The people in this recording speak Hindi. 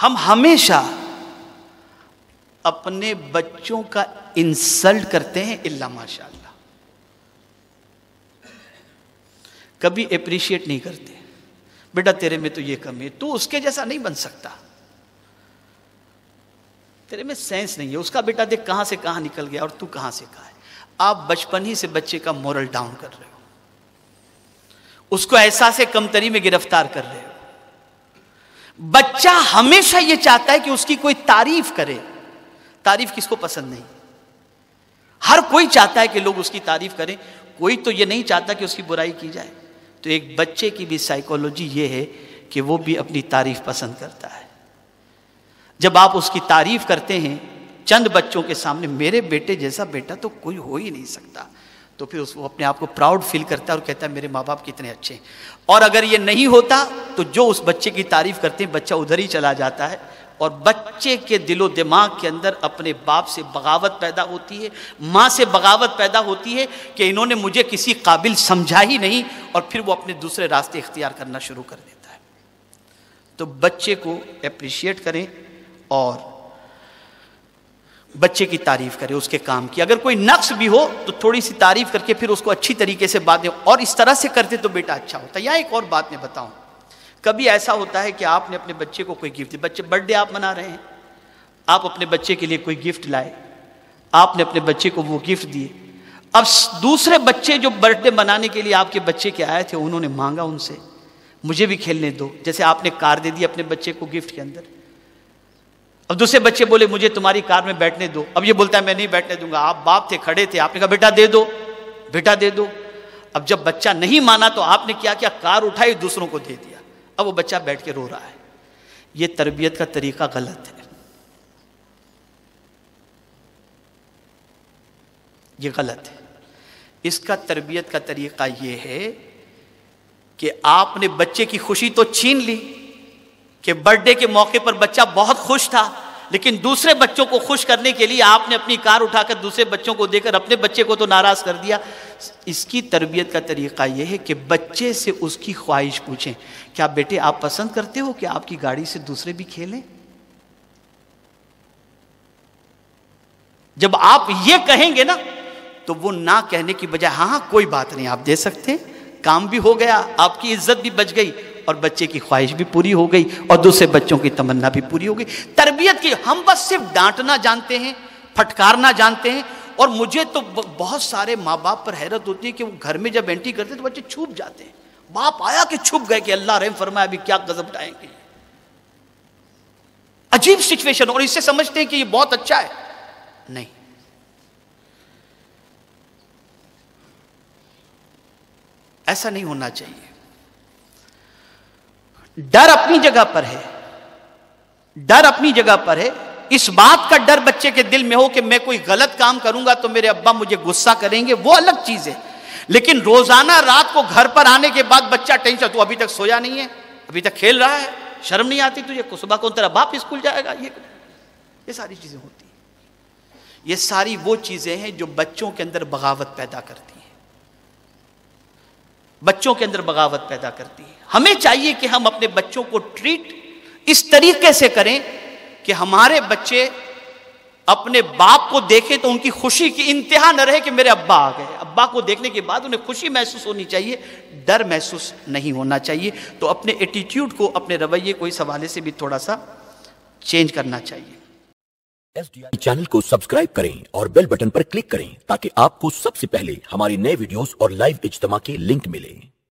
हम हमेशा अपने बच्चों का इंसल्ट करते हैं इल्ला माशाल्लाह। कभी अप्रिशिएट नहीं करते। बेटा, तेरे में तो ये कमी है, तू उसके जैसा नहीं बन सकता। तेरे में सेंस नहीं है, उसका बेटा देख कहाँ से कहाँ निकल गया और तू कहाँ से कहा है। आप बचपन ही से बच्चे का मोरल डाउन कर रहे हो। उसको एहसास कमतरी में गिरफ़्तार कर रहे हो। बच्चा हमेशा यह चाहता है कि उसकी कोई तारीफ़ करे। तारीफ़ किसको पसंद नहीं? हर कोई चाहता है कि लोग उसकी तारीफ़ करें। कोई तो यह नहीं चाहता कि उसकी बुराई की जाए। तो एक बच्चे की भी साइकोलॉजी यह है कि वो भी अपनी तारीफ़ पसंद करता है। जब आप उसकी तारीफ़ करते हैं, चंद बच्चों के सामने, मेरे बेटे जैसा बेटा तो कोई हो ही नहीं सकता। तो फिर उस, वो अपने आप को प्राउड फील करता है और कहता है, मेरे माँ बाप कितने अच्छे हैं। और अगर ये नहीं होता तो जो उस बच्चे की तारीफ़ करते हैं, बच्चा उधर ही चला जाता है। और बच्चे के दिलो दिमाग के अंदर अपने बाप से बगावत पैदा होती है, माँ से बगावत पैदा होती है कि इन्होंने मुझे किसी काबिल समझा ही नहीं और फिर वो अपने दूसरे रास्ते इख्तियार करना शुरू कर देता है। तो बच्चे को अप्रिशिएट करें और बच्चे की तारीफ़ करें, उसके काम की। अगर कोई नक्श भी हो तो थोड़ी सी तारीफ़ करके फिर उसको अच्छी तरीके से बात और इस तरह से करते तो बेटा अच्छा होता। यहाँ एक और बात मैं बताऊँ। कभी ऐसा होता है कि आपने अपने बच्चे को कोई गिफ्ट दिया बच्चे बर्थडे आप मना रहे हैं। आप अपने बच्चे के लिए कोई गिफ्ट लाए। आपने अपने बच्चे को वो गिफ्ट दिए। अब दूसरे बच्चे जो बर्थडे मनाने के लिए आपके बच्चे के आए थे, उन्होंने मांगा उनसे, मुझे भी खेलने दो। जैसे आपने कार दे दी अपने बच्चे को गिफ्ट के अंदर। अब दूसरे बच्चे बोले, मुझे तुम्हारी कार में बैठने दो। अब ये बोलता है, मैं नहीं बैठने दूँगा। आप बाप थे, खड़े थे। आपने कहा, बेटा, दे दो। बेटा, दे दो। अब जब बच्चा नहीं माना तो आपने क्या किया? कार उठाई, दूसरों को दे दिया। अब वो बच्चा बैठ के रो रहा है। ये तरबियत का तरीका गलत है। ये गलत है। इसका तरबियत का तरीका ये है कि आपने बच्चे की खुशी तो छीन ली, कि बर्थडे के मौके पर बच्चा बहुत खुश था। लेकिन दूसरे बच्चों को खुश करने के लिए आपने अपनी कार उठाकर दूसरे बच्चों को देकर अपने बच्चे को तो नाराज़ कर दिया। इसकी तरबियत का तरीका यह है कि बच्चे से उसकी ख्वाहिश पूछें, क्या बेटे आप पसंद करते हो कि आपकी गाड़ी से दूसरे भी खेलें? जब आप ये कहेंगे ना तो वो ना कहने की बजाय हाँ हाँ कोई बात नहीं, आप दे सकते काम भी हो गया, आपकी इज़्ज़त भी बच गई और बच्चे की ख्वाहिश भी पूरी हो गई और दूसरे बच्चों की तमन्ना भी पूरी हो गई। तरबियत की, हम बस सिर्फ़ डांटना जानते हैं, फटकारना जानते हैं और मुझे तो बहुत सारे माँ बाप पर हैरत होती है कि वो घर में जब एंट्री करते तो बच्चे छुप जाते हैं। बाप आया कि छुप गए कि अल्लाह रहम फरमाया अभी क्या गजब उठाएँगे। अजीब सिचुएशन और इससे समझते हैं कि ये बहुत अच्छा है। नहीं। ऐसा नहीं होना चाहिए। डर अपनी जगह पर है। डर अपनी जगह पर है। इस बात का डर बच्चे के दिल में हो कि मैं कोई गलत काम करूँगा तो मेरे अब्बा मुझे गुस्सा करेंगे, वो अलग चीज़ है। लेकिन रोज़ाना रात को घर पर आने के बाद बच्चा टेंशन, तू अभी तक सोया नहीं है, अभी तक खेल रहा है, शर्म नहीं आती तुझे? सुबह कौन तेरा बाप स्कूल जाएगा? ये ये सारी चीज़ें होती ये सारी वो चीज़ें हैं जो बच्चों के अंदर बगावत पैदा करती हैं। बच्चों के अंदर बगावत पैदा करती है। हमें चाहिए कि हम अपने बच्चों को ट्रीट इस तरीके से करें कि हमारे बच्चे अपने बाप को देखें तो उनकी खुशी की इंतहा न रहे कि मेरे अब्बा आ गए। अब्बा को देखने के बाद उन्हें खुशी महसूस होनी चाहिए, डर महसूस नहीं होना चाहिए। तो अपने एटीट्यूड को, अपने रवैये को इस हवाले से भी थोड़ा सा चेंज करना चाहिए। एस चैनल को सब्सक्राइब करें और बेल बटन पर क्लिक करें ताकि आपको सबसे पहले हमारी नए वीडियोस और लाइव इज्तमा के लिंक मिले।